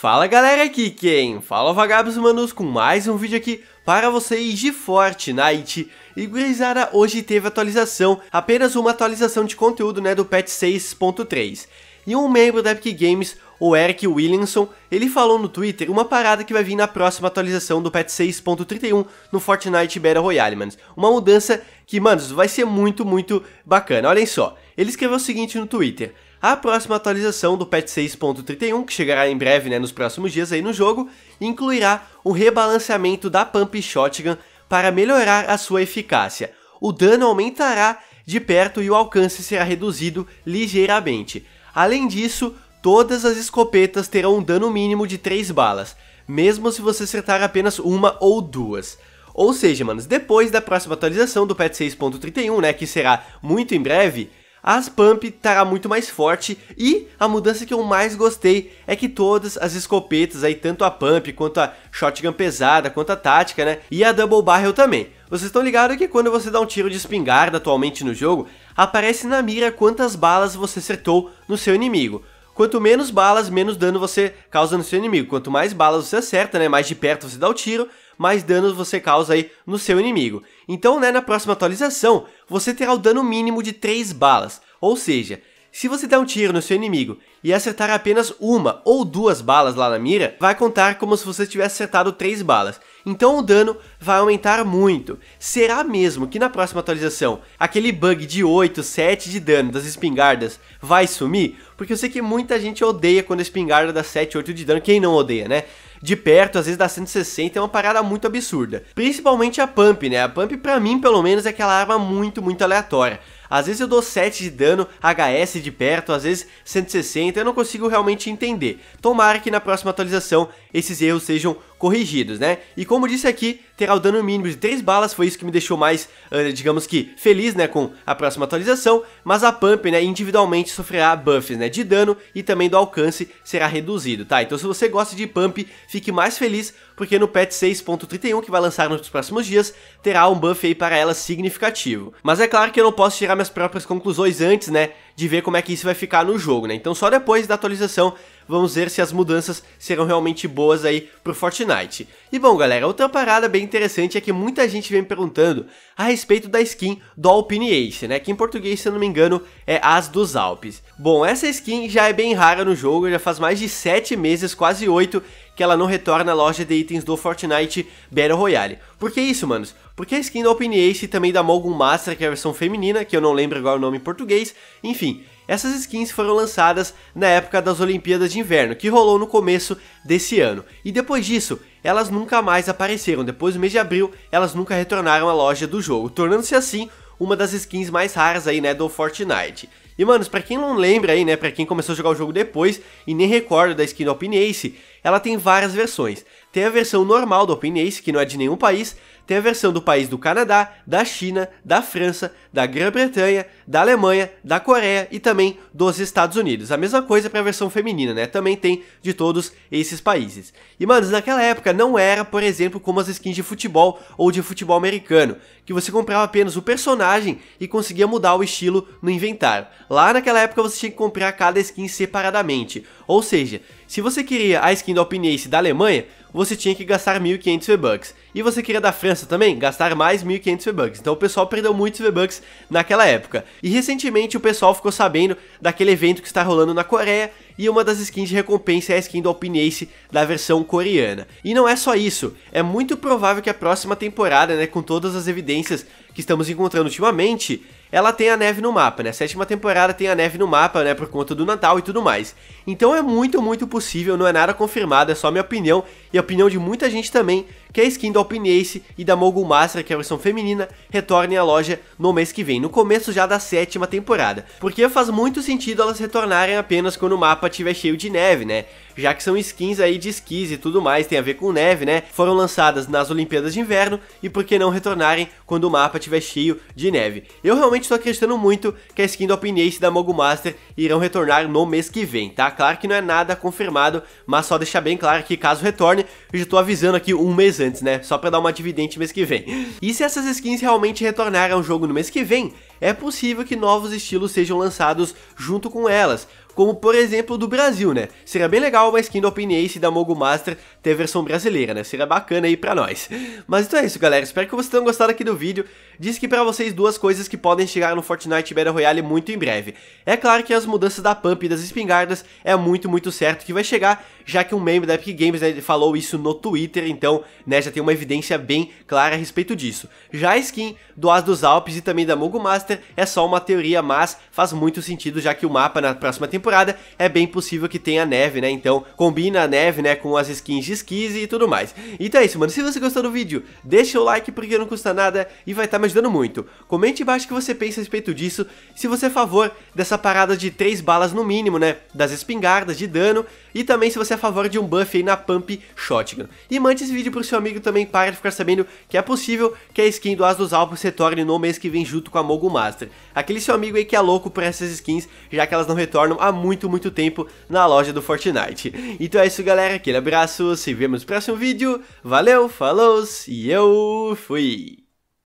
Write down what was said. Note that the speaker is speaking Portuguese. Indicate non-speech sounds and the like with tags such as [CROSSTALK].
Fala galera, aqui quem fala Vagabos Manos com mais um vídeo aqui para vocês de Fortnite. E gurizada, hoje teve atualização, apenas uma atualização de conteúdo né, do patch 6.3. E um membro da Epic Games, o Eric Williamson, ele falou no Twitter uma parada que vai vir na próxima atualização do patch 6.31 no Fortnite Battle Royale, manos. Uma mudança que, manos, vai ser muito, muito bacana. Olhem só, ele escreveu o seguinte no Twitter. A próxima atualização do patch 6.31, que chegará em breve né, nos próximos dias aí no jogo, incluirá o rebalanceamento da Pump Shotgun para melhorar a sua eficácia. O dano aumentará de perto e o alcance será reduzido ligeiramente. Além disso, todas as escopetas terão um dano mínimo de 3 balas, mesmo se você acertar apenas uma ou duas. Ou seja, manos, depois da próxima atualização do patch 6.31, né, que será muito em breve, as pump estará muito mais forte e a mudança que eu mais gostei é que todas as escopetas aí, tanto a pump quanto a shotgun pesada, quanto a tática, né, e a double barrel também. Vocês estão ligados que quando você dá um tiro de espingarda atualmente no jogo, aparece na mira quantas balas você acertou no seu inimigo. Quanto menos balas, menos dano você causa no seu inimigo. Quanto mais balas você acerta, né, mais de perto você dá o tiro, mais danos você causa aí no seu inimigo. Então, né, na próxima atualização, você terá o dano mínimo de 3 balas, ou seja, se você der um tiro no seu inimigo e acertar apenas uma ou duas balas lá na mira, vai contar como se você tivesse acertado 3 balas. Então o dano vai aumentar muito. Será mesmo que na próxima atualização, aquele bug de 8, 7 de dano das espingardas vai sumir? Porque eu sei que muita gente odeia quando a espingarda dá 7, 8 de dano, quem não odeia, né? de perto, às vezes dá 160, é uma parada muito absurda. Principalmente a Pump, né? A Pump pra mim, pelo menos, é aquela arma muito, muito aleatória. Às vezes eu dou 7 de dano, HS de perto, às vezes 160, eu não consigo realmente entender. Tomara que na próxima atualização esses erros sejam corrigidos, né? E como disse aqui, terá o dano mínimo de 3 balas, foi isso que me deixou mais, uh, digamos que, feliz, né, com a próxima atualização, mas a Pump, né, individualmente sofrerá buffs, né, de dano e também do alcance será reduzido, tá? Então se você gosta de Pump, fique mais feliz, porque no patch 6.31, que vai lançar nos próximos dias, terá um buff aí para ela significativo. Mas é claro que eu não posso tirar minhas próprias conclusões antes, né, de ver como é que isso vai ficar no jogo, né? Então só depois da atualização vamos ver se as mudanças serão realmente boas aí pro Fortnite. E bom galera, outra parada bem interessante é que muita gente vem me perguntando a respeito da skin do Alpine Ace, né, que em português se eu não me engano é As dos Alpes. Bom, essa skin já é bem rara no jogo, já faz mais de 7 meses, quase 8, que ela não retorna à loja de itens do Fortnite Battle Royale. Por que isso, manos? Porque a skin do Alpine Ace e também da Mogun Master, que é a versão feminina, que eu não lembro agora o nome em português, enfim, essas skins foram lançadas na época das Olimpíadas de Inverno, que rolou no começo desse ano. E depois disso, elas nunca mais apareceram. Depois do mês de abril, elas nunca retornaram à loja do jogo, tornando-se assim uma das skins mais raras aí, né, do Fortnite. E, manos, pra quem não lembra aí, né, pra quem começou a jogar o jogo depois e nem recorda da skin do Open Ace, ela tem várias versões. Tem a versão normal do Open Ace, que não é de nenhum país, tem a versão do país do Canadá, da China, da França, da Grã-Bretanha, da Alemanha, da Coreia e também dos Estados Unidos. A mesma coisa para a versão feminina, né? Também tem de todos esses países. E manos, naquela época não era, por exemplo, como as skins de futebol ou de futebol americano, que você comprava apenas o personagem e conseguia mudar o estilo no inventário. Lá naquela época você tinha que comprar cada skin separadamente. Ou seja, se você queria a skin do Alpine da Alemanha, você tinha que gastar 1.500 V-Bucks. E você queria da França também? Gastar mais 1.500 V-Bucks. Então o pessoal perdeu muitos V-Bucks naquela época. E recentemente o pessoal ficou sabendo daquele evento que está rolando na Coreia e uma das skins de recompensa é a skin do Alpine Ace da versão coreana. E não é só isso, é muito provável que a próxima temporada, né, com todas as evidências que estamos encontrando ultimamente, ela tem a neve no mapa, né? A sétima temporada tem a neve no mapa, né? Por conta do Natal e tudo mais. Então é muito, muito possível, não é nada confirmado, é só minha opinião e a opinião de muita gente também, que a skin do Alpine Ace e da Mogul Master, que é a versão feminina, retornem à loja no mês que vem, no começo já da sétima temporada. Porque faz muito sentido elas retornarem apenas quando o mapa estiver cheio de neve, né? Já que são skins aí de skis e tudo mais, tem a ver com neve, né? Foram lançadas nas Olimpíadas de Inverno e por que não retornarem quando o mapa estiver cheio de neve? Eu realmente estou acreditando muito que a skin do Alpine Ace e da Mogul Master irão retornar no mês que vem, tá? Claro que não é nada confirmado, mas só deixar bem claro que caso retorne, eu já tô avisando aqui um mês antes, né? Só pra dar uma dividente mês que vem. [LAUGHS] E se essas skins realmente retornarem ao jogo no mês que vem, é possível que novos estilos sejam lançados junto com elas, como por exemplo do Brasil, né? Seria bem legal uma skin do Open Ace da Mogo Master ter versão brasileira, né? Seria bacana aí pra nós. Mas então é isso, galera. Espero que vocês tenham gostado aqui do vídeo. Disse que pra vocês duas coisas que podem chegar no Fortnite Battle Royale muito em breve. É claro que as mudanças da pump e das espingardas é muito, muito certo que vai chegar, já que um membro da Epic Games né, falou isso no Twitter, então né, já tem uma evidência bem clara a respeito disso. Já a skin do As dos Alpes e também da Mogo Master é só uma teoria, mas faz muito sentido, já que o mapa na próxima temporada é bem possível que tenha neve, né? Então combina a neve, né, com as skins de skis e tudo mais. Então é isso, mano. Se você gostou do vídeo, deixa o like porque não custa nada e vai estar tá me ajudando muito. Comente embaixo o que você pensa a respeito disso, se você é a favor dessa parada de 3 balas no mínimo, né, das espingardas de dano, e também se você é a favor de um buff aí na Pump Shotgun. E mande esse vídeo pro seu amigo também para ficar sabendo que é possível que a skin do As dos Alpes retorne no mês que vem junto com a Mogo Master. Aquele seu amigo aí que é louco por essas skins, já que elas não retornam há muito, muito tempo na loja do Fortnite. Então é isso galera, aquele abraço, se vemos no próximo vídeo, valeu, falou e eu fui!